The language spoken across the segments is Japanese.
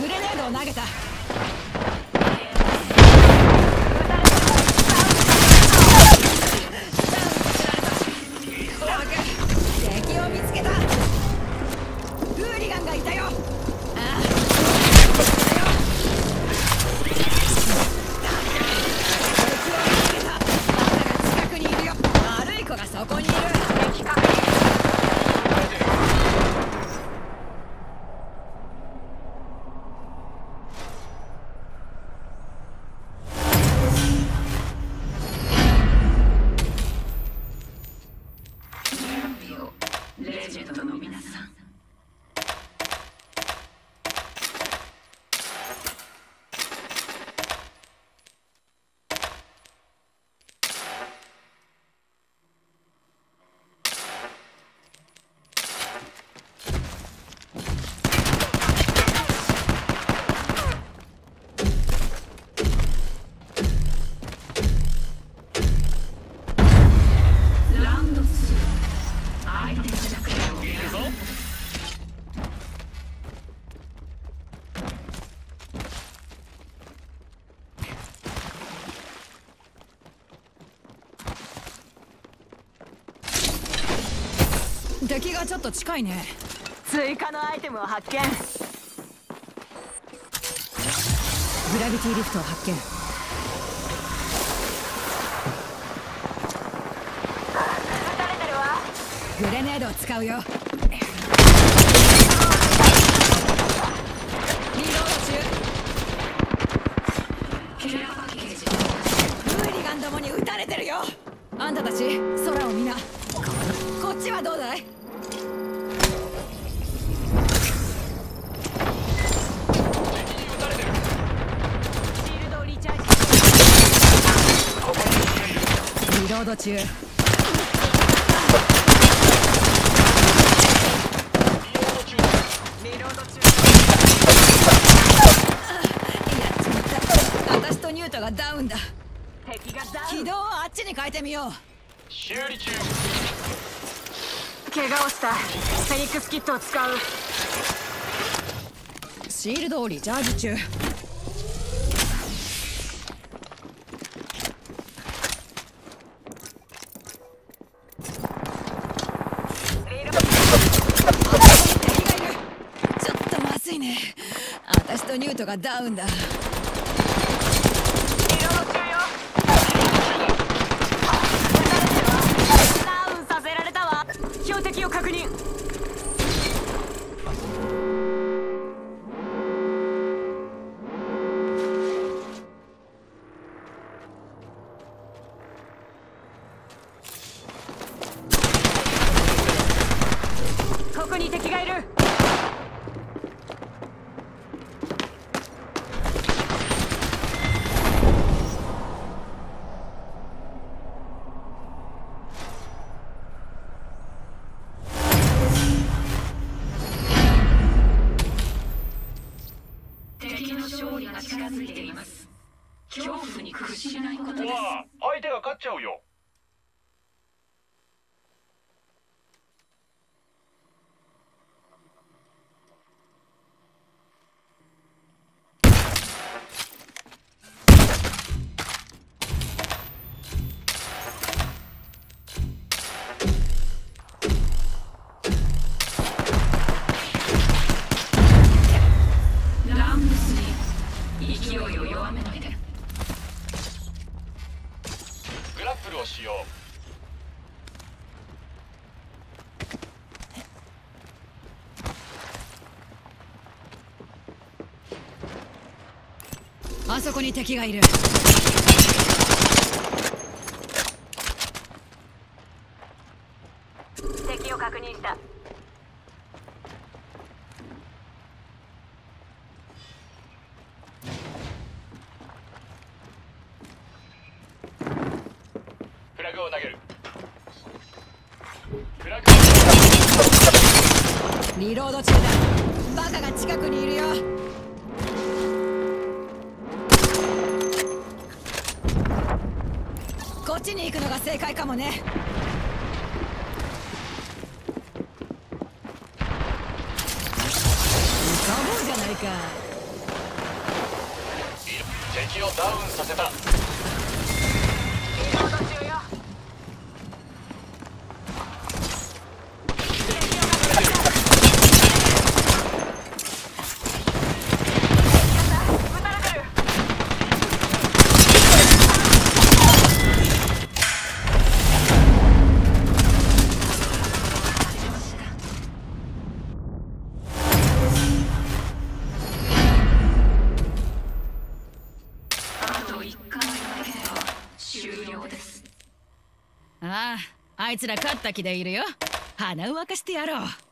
グレネードを投げた。敵がちょっと近いね。追加のアイテムを発見。グラビティリフトを発見。撃たれてるわ。グレネードを使うよ中。ダウンだ敵がダウン軌道をあっちに変えてみよ修理中怪我をした。フェニックスキットを使う。うシールドをリチャージ中リロ敵がいるちょっとまずいねとニュートがダウンだ。勝利が近づいています。恐怖に屈しないことです。わあ相手が勝っちゃうよ。そこに敵がいる。敵を確認した。こっちに行くのが正解かもね。浮かぼうじゃないか。敵をダウンさせたあいつら勝った気でいるよ。鼻を沸かしてやろう。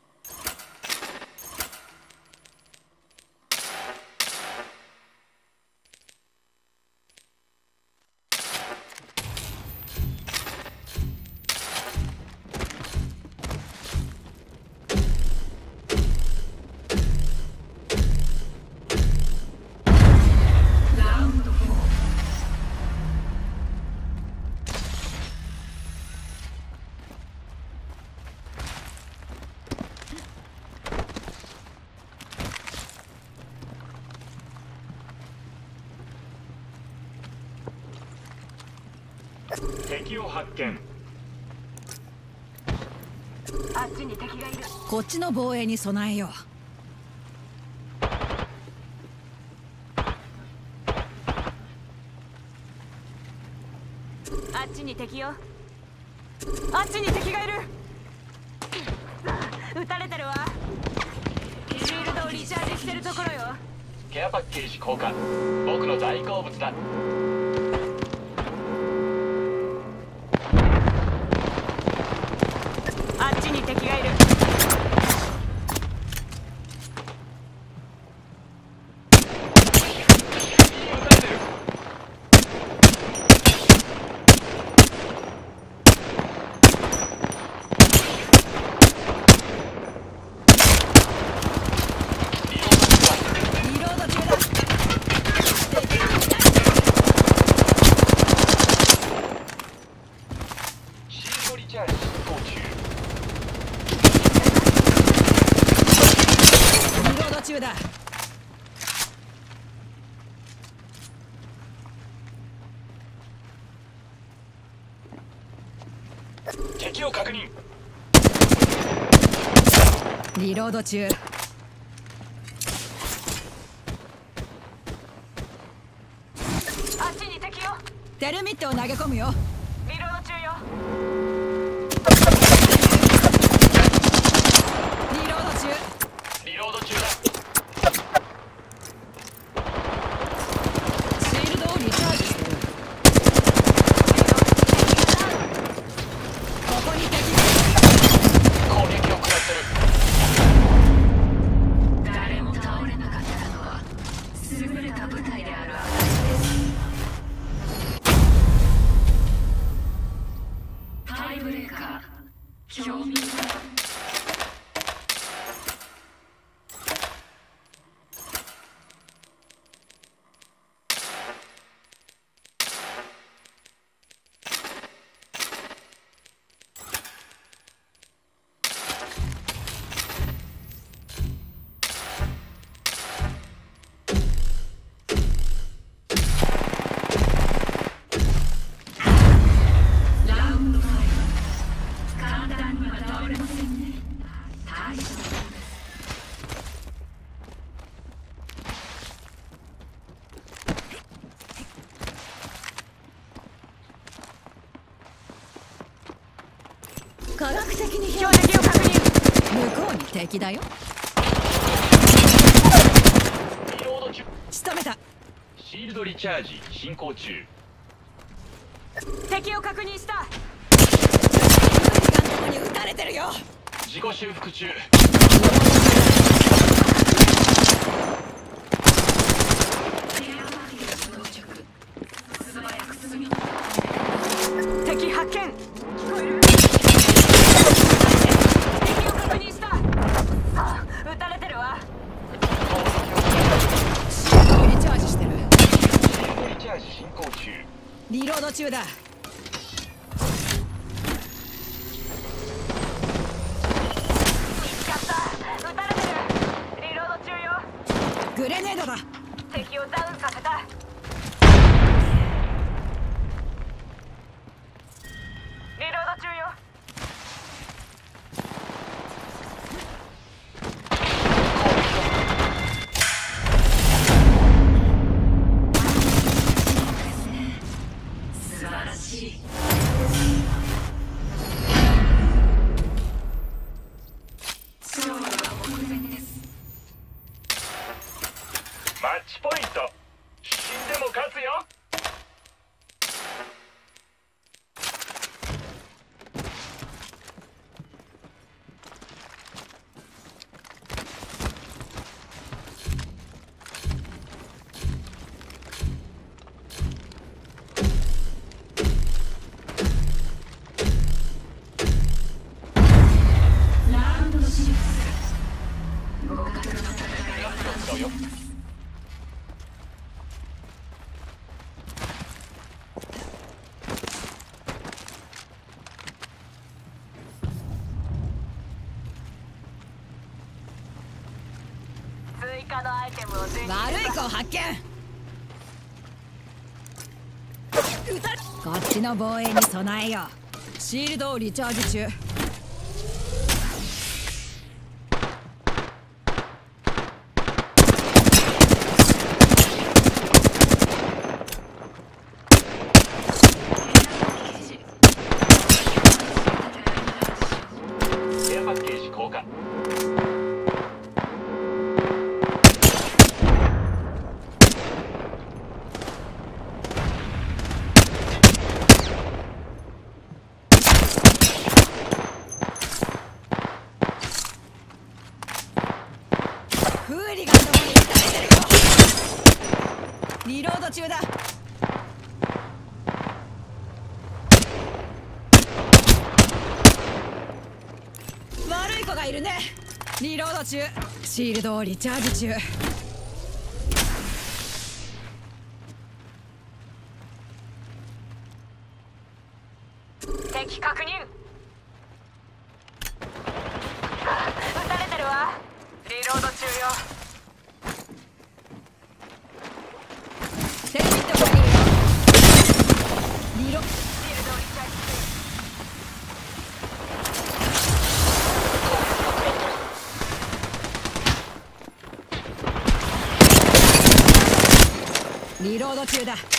を発見。あっちに敵がいる。こっちの防衛に備えよあっちに敵よ。あっちに敵がいる。撃たれてるわ。シールドをリチャージしてるところよ。ケアパッケージ交換。僕の大好物だあっちに敵がいる撃たれてるリロード中だうリロード中だシールドリチャージ進行中リロード中だ敵を確認。リロード中。あっちに敵よテルミットを投げ込むよ科学的に標的を確認向こうに敵だよ。リロード中仕留めた。シールドリチャージ進行中。敵を確認した。ウーリガンどこに撃たれてるよ。自己修復中ケアパッケージ到着素早く進み敵発見聞こえる敵を確認したあ撃たれてるわシールドをリチャージしてるシールドリチャージ進行中。リロード中だ。悪い子発見。こっちの防衛に備えよう。シールドをリチャージ中。いるね。リロード中。シールドをリチャージ中。行動中だ。